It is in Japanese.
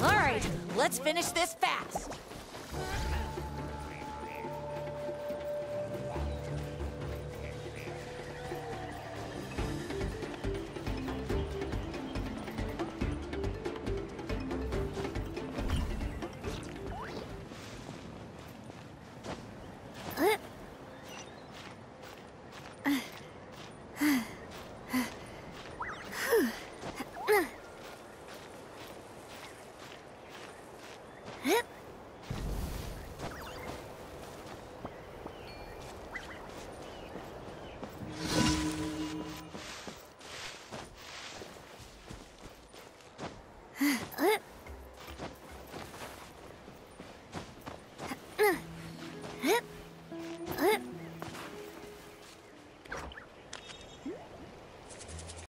All right, let's finish this fast. え？っ